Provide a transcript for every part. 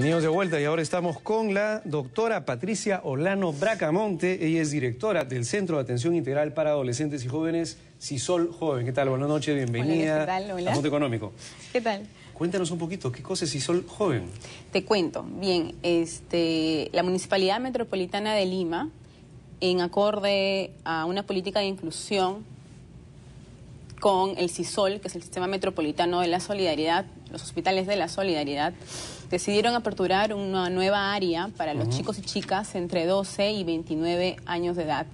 Bienvenidos de vuelta y ahora estamos con la doctora Patricia Olano Bracamonte. Ella es directora del Centro de Atención Integral para Adolescentes y Jóvenes, CISOL Joven. ¿Qué tal? Buenas noches, bienvenida Hola, ¿qué tal? Hola. a Punto Económico. ¿Qué tal? Cuéntanos un poquito, ¿qué cosa es CISOL Joven? Te cuento. Bien, este, la Municipalidad Metropolitana de Lima, en acorde a una política de inclusión con el CISOL, que es el Sistema Metropolitano de la Solidaridad, los hospitales de la solidaridad, decidieron aperturar una nueva área para los chicos y chicas entre 12 y 29 años de edad.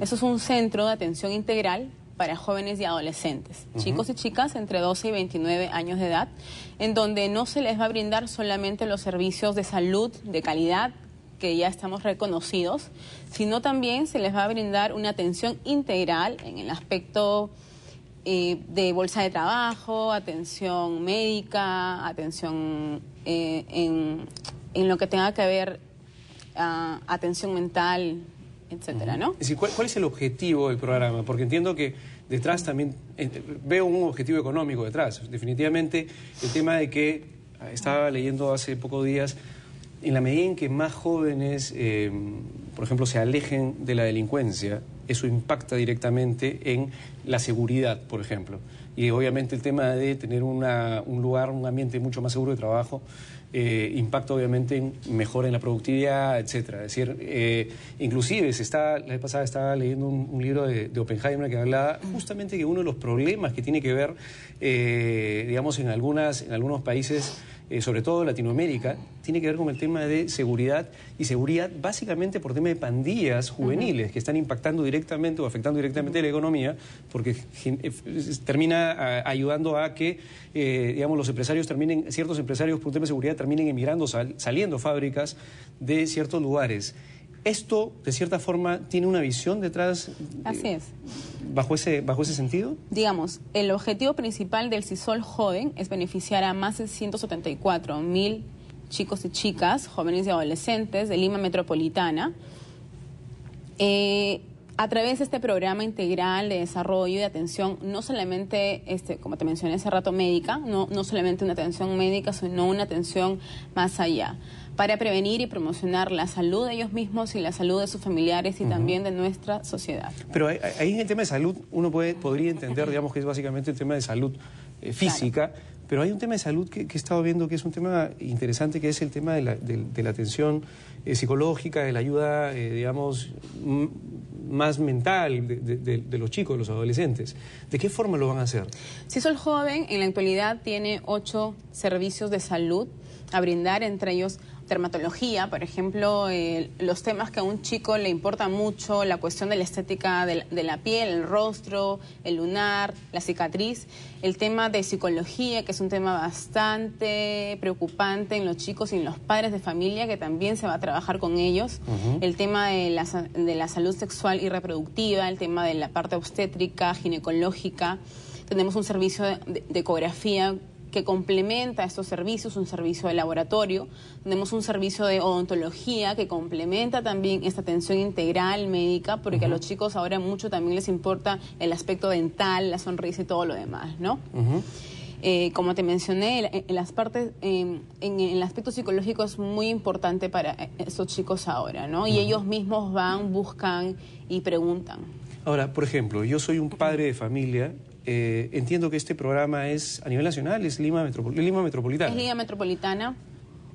Eso es un centro de atención integral para jóvenes y adolescentes, chicos y chicas entre 12 y 29 años de edad, en donde no se les va a brindar solamente los servicios de salud de calidad que ya estamos reconocidos, sino también se les va a brindar una atención integral en el aspecto eh, de bolsa de trabajo, atención médica, atención eh, en, en lo que tenga que ver ah, atención mental, etcétera, ¿no? ¿cuál, es el objetivo del programa? Porque entiendo que detrás también eh, veo un objetivo económico detrás. Definitivamente el tema de que ah, estaba leyendo hace pocos días, en la medida en que más jóvenes, por ejemplo, se alejen de la delincuencia, eso impacta directamente en la seguridad, por ejemplo. Y obviamente el tema de tener un lugar, un ambiente mucho más seguro de trabajo, eh, impacta obviamente en mejora en la productividad, etcétera. Es decir, eh, inclusive se está, la vez pasada estaba leyendo un, libro de, de Oppenheimer que hablaba justamente que uno de los problemas que tiene que ver, eh, digamos, en, algunas, en algunos países, eh, sobre todo Latinoamérica, tiene que ver con el tema de seguridad y seguridad básicamente por tema de pandillas juveniles que están impactando directamente o afectando directamente la economía porque eh, termina ah, ayudando a que, eh, digamos, los empresarios terminen, ciertos empresarios por tema de seguridad terminen emigrando, sal- saliendo fábricas de ciertos lugares. Esto, de cierta forma, tiene una visión detrás, eh, Así es. bajo ese, bajo ese sentido. Digamos, el objetivo principal del CISOL Joven es beneficiar a más de 174 mil chicos y chicas, jóvenes y adolescentes de Lima Metropolitana, eh, a través de este programa integral de desarrollo y de atención, no solamente, este, como te mencioné hace rato, médica, no, no solamente una atención médica, sino una atención más allá, para prevenir y promocionar la salud de ellos mismos y la salud de sus familiares y también de nuestra sociedad. Pero ahí en el tema de salud uno puede, podría entender, digamos, que es básicamente el tema de salud eh, física, pero hay un tema de salud que, que he estado viendo que es un tema interesante, que es el tema de la, de- de la atención eh, psicológica, de la ayuda, eh, digamos, más mental de, de- de- de los chicos, de los adolescentes. ¿De qué forma lo van a hacer? CISOL Joven en la actualidad tiene ocho servicios de salud a brindar, entre ellos dermatología, por ejemplo, eh, los temas que a un chico le importa mucho, la cuestión de la estética de la, de la piel, el rostro, el lunar, la cicatriz, el tema de psicología, que es un tema bastante preocupante en los chicos y en los padres de familia, que también se va a trabajar con ellos, el tema de la, sa- de la salud sexual y reproductiva, el tema de la parte obstétrica, ginecológica, tenemos un servicio de ecografía que complementa estos servicios, un servicio de laboratorio. Tenemos un servicio de odontología que complementa también esta atención integral médica, porque a los chicos ahora mucho también les importa el aspecto dental, la sonrisa y todo lo demás, ¿no? Eh, como te mencioné, el las partes, eh, en el aspecto psicológico es muy importante para eh, estos chicos ahora, ¿no? Y ellos mismos van, buscan y preguntan. Ahora, por ejemplo, yo soy un padre de familia. Eh, entiendo que este programa es a nivel nacional, es Lima, Lima Metropolitana. Es Liga Metropolitana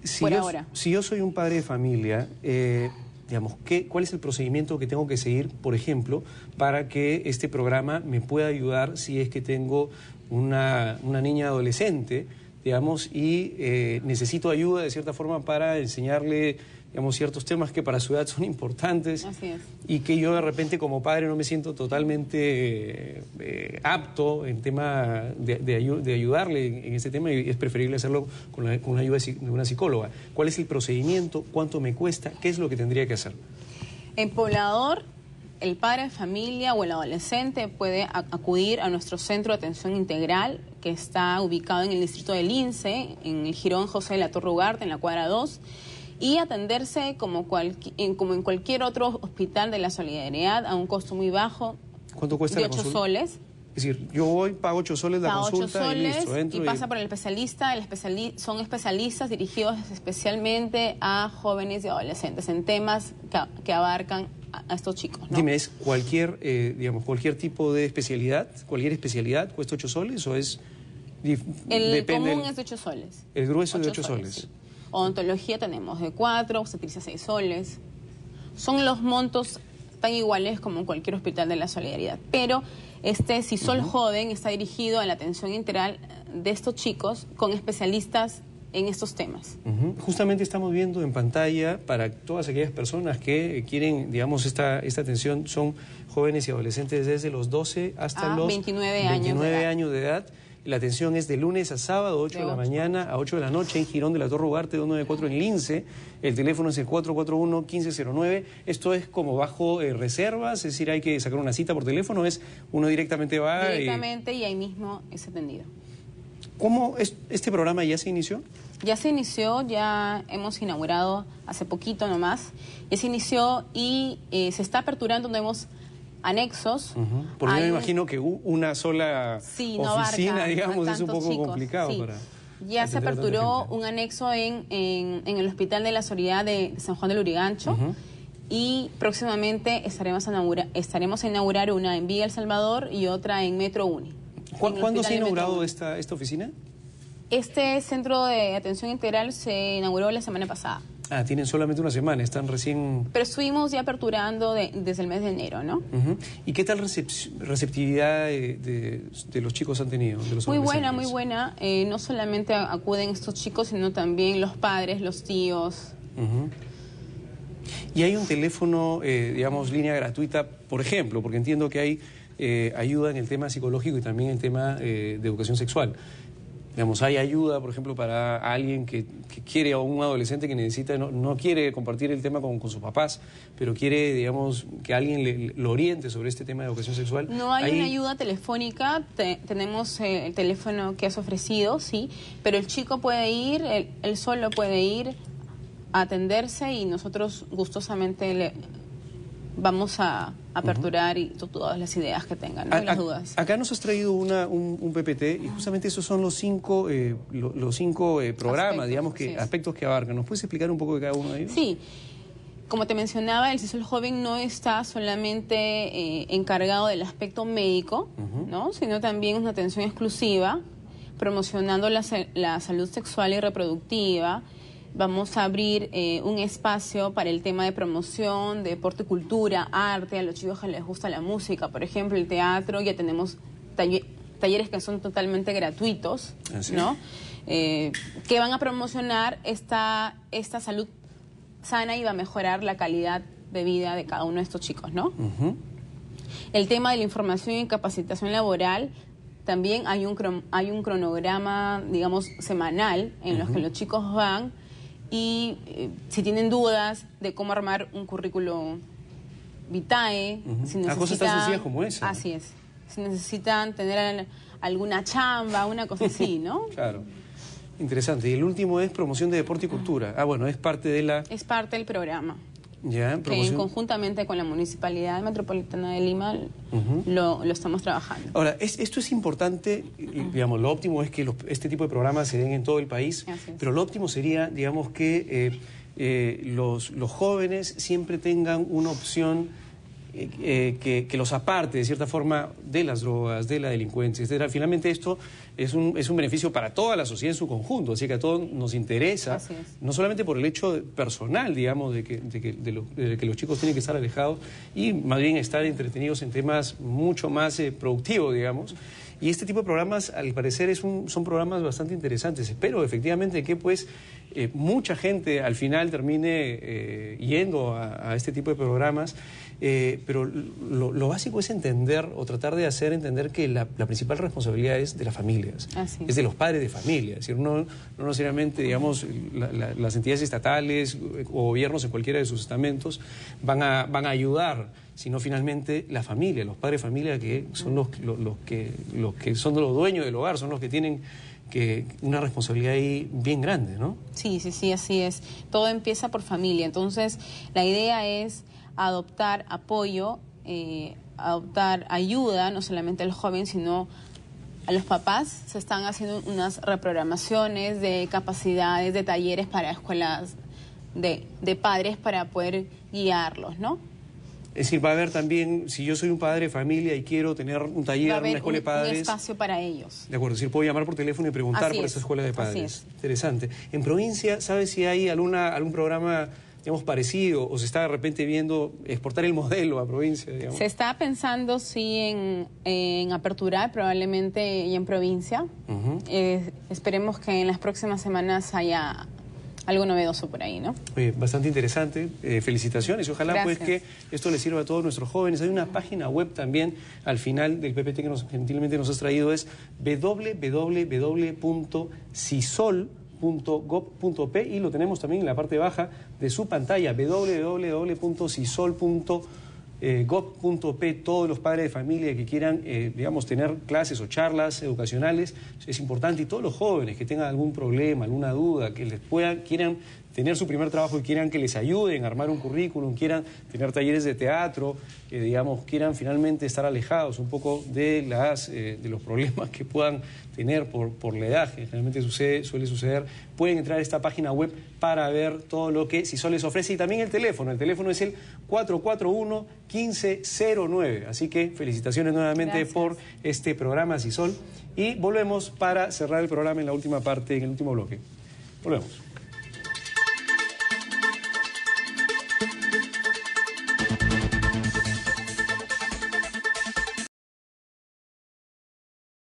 si por yo, ahora. Si yo soy un padre de familia, eh, digamos, ¿qué, ¿cuál es el procedimiento que tengo que seguir, por ejemplo, para que este programa me pueda ayudar si es que tengo una, una niña adolescente, digamos, y eh, necesito ayuda de cierta forma para enseñarle, digamos, ciertos temas que para su edad son importantes Así es. y que yo de repente como padre no me siento totalmente eh, apto en tema de, de ayu- de ayudarle en, en ese tema y es preferible hacerlo con la, con la ayuda de una psicóloga. ¿Cuál es el procedimiento? ¿Cuánto me cuesta? ¿Qué es lo que tendría que hacer? En poblador, el padre de familia o el adolescente puede acudir a nuestro centro de atención integral que está ubicado en el distrito del Lince, en el Girón José de la Torre Ugarte, en la cuadra 2, y atenderse como, cualqui- en, como en cualquier otro hospital de la solidaridad a un costo muy bajo, ¿Cuánto cuesta de la 8 consulta? soles. Es decir, yo voy, pago 8 soles la consulta y soles listo, entro y pasa por el especialista. El especiali- son especialistas dirigidos especialmente a jóvenes y adolescentes en temas que, que abarcan a, estos chicos. ¿no? Dime, ¿es cualquier, eh, digamos, cualquier tipo de especialidad? ¿Cualquier especialidad cuesta 8 soles o es...? El depende común el- es de 8 soles. El grueso es de Ocho 8 soles. sí. Odontología tenemos de 4, obstetricia 6 soles. Son los montos tan iguales como en cualquier hospital de la solidaridad. Pero este CISOL joven está dirigido a la atención integral de estos chicos con especialistas en estos temas. Justamente estamos viendo en pantalla para todas aquellas personas que quieren, digamos, esta, esta atención, son jóvenes y adolescentes desde los 12 hasta A los 29 años de 29 edad. años de edad. La atención es de lunes a sábado, 8 de, De la mañana a 8 de la noche en Girón de la Torre Ugarte, 294 en Lince. El teléfono es el 441-1509. Esto es como bajo eh, reservas, es decir, hay que sacar una cita por teléfono, es uno directamente va Directamente y ahí mismo es atendido. ¿Cómo es, este programa ya se inició? Ya se inició, ya hemos inaugurado hace poquito nomás. Ya se inició y eh, se está aperturando nuevos anexos. Porque yo me imagino que una sola Sí, no oficina, abarca digamos, es un poco chicos, complicado sí. para... Ya se aperturó un anexo en, en, en el Hospital de la Solidaridad de San Juan del Urigancho y próximamente estaremos a, inaugura- estaremos a inaugurar una en Villa El Salvador y otra en Metro Uni. ¿Cu- En el ¿Cuándo se ha inaugurado esta, esta oficina? Este centro de atención integral se inauguró la semana pasada. Ah, tienen solamente una semana, están recién... Pero estuvimos ya aperturando de- desde el mes de enero, ¿no? ¿Y qué tal recep- receptividad de, de- de los chicos han tenido? De los Muy buena, muy buena. Eh, no solamente acuden estos chicos, sino también los padres, los tíos. Y hay un teléfono, eh, digamos, línea gratuita, por ejemplo, porque entiendo que hay eh, ayuda en el tema psicológico y también en el tema eh, de educación sexual. Digamos, hay ayuda, por ejemplo, para alguien que, que quiere, o un adolescente que necesita, no, no quiere compartir el tema con, con sus papás, pero quiere, digamos, que alguien le, lo oriente sobre este tema de educación sexual. No hay Ahí- una ayuda telefónica, te- tenemos eh, el teléfono que has ofrecido, sí, pero el chico puede ir, él, él solo puede ir a atenderse y nosotros gustosamente le vamos a aperturar y to- todas las ideas que tengan, ¿no? A- las dudas. Acá nos has traído una, un, un PPT y justamente esos son los cinco, eh, lo- los cinco eh, programas, Aspectos, digamos, que aspectos que abarcan. ¿Nos puedes explicar un poco de cada uno de ellos? Sí, como te mencionaba, el CISOL joven no está solamente eh, encargado del aspecto médico, ¿no? sino también una atención exclusiva, promocionando la, la salud sexual y reproductiva. Vamos a abrir eh, un espacio para el tema de promoción, de deporte, cultura, arte, a los chicos que les gusta la música, por ejemplo, el teatro, ya tenemos talle- talleres que son totalmente gratuitos. ¿no? Eh, que van a promocionar esta, esta salud sana y va a mejorar la calidad de vida de cada uno de estos chicos, ¿no? El tema de la información y capacitación laboral, también hay un, hay un cronograma, digamos, semanal en los que los chicos van y eh, si tienen dudas de cómo armar un currículo vitae, Ujú. si necesitan... cosas tan sencillas como esa. Así es. Si necesitan tener al- alguna chamba, una cosa así, ¿no? Claro. Interesante. Y el último es promoción de deporte y cultura. Ah, bueno, es parte de la... Es parte del programa. Ya, que conjuntamente con la Municipalidad Metropolitana de Lima lo, lo estamos trabajando. Ahora, es- esto es importante, digamos, lo óptimo es que los- este tipo de programas se den en todo el país, pero lo óptimo sería, digamos, que eh, eh, los, los jóvenes siempre tengan una opción eh, eh, que, que los aparte, de cierta forma, de las drogas, de la delincuencia, etcétera. Finalmente esto es un, es un beneficio para toda la sociedad en su conjunto, así que a todos nos interesa, no solamente por el hecho personal, digamos, de que, de que- de lo- de que los chicos tienen que estar alejados y más bien estar entretenidos en temas mucho más eh, productivos, digamos. Y este tipo de programas, al parecer, es un- son programas bastante interesantes. Espero efectivamente que pues eh, mucha gente al final termine eh, yendo a, a este tipo de programas, eh, pero lo, lo básico es entender o tratar de hacer entender que la, la principal responsabilidad es de las familias, Así es. de los padres de familia, es decir, no, no necesariamente, digamos, la- la- las entidades estatales o gobiernos en cualquiera de sus estamentos van a, van a ayudar, sino finalmente la familia, los padres de familia que son los, los, los que, los que son los dueños del hogar, son los que tienen que, una responsabilidad ahí bien grande, ¿no? Sí, sí, sí, así es. Todo empieza por familia. Entonces, la idea es adoptar apoyo eh, adoptar ayuda, no solamente al joven, sino a los papás. Se están haciendo unas reprogramaciones de capacidades, de talleres para escuelas de, de padres para poder guiarlos, ¿no? Es decir, va a haber también, si yo soy un padre de familia y quiero tener un taller, Va a una escuela un, de padres. un espacio para ellos. De acuerdo, es decir, puedo llamar por teléfono y preguntar Así por es, esa escuela de así padres. es. Interesante. En provincia, ¿sabes si hay alguna, algún programa, digamos, parecido o se está de repente viendo exportar el modelo a provincia, digamos? Se está pensando, sí, en, en aperturar probablemente y en provincia. Eh, esperemos que en las próximas semanas haya algo novedoso por ahí, ¿no? Oye, bastante interesante. Eh, felicitaciones y ojalá pues que esto le sirva a todos nuestros jóvenes. Hay una página web también al final del PPT que nos, gentilmente nos has traído, es www.cisol.gov.p y lo tenemos también en la parte baja de su pantalla, www.cisol.gov.p. Todos los padres de familia que quieran, eh, digamos, tener clases o charlas educacionales es importante y todos los jóvenes que tengan algún problema, alguna duda, que les puedan, quieran tener su primer trabajo y quieran que les ayuden a armar un currículum, quieran tener talleres de teatro, que digamos, quieran finalmente estar alejados un poco de, las, eh, de los problemas que puedan tener por, por la edad, que generalmente sucede, suele suceder, pueden entrar a esta página web para ver todo lo que CISOL les ofrece y también el teléfono. El teléfono es el 441-1509. Así que felicitaciones nuevamente Gracias. por este programa CISOL y volvemos para cerrar el programa en la última parte, en el último bloque. Volvemos.